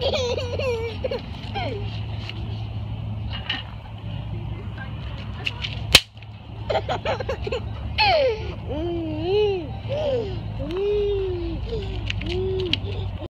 Ha ha ha ha!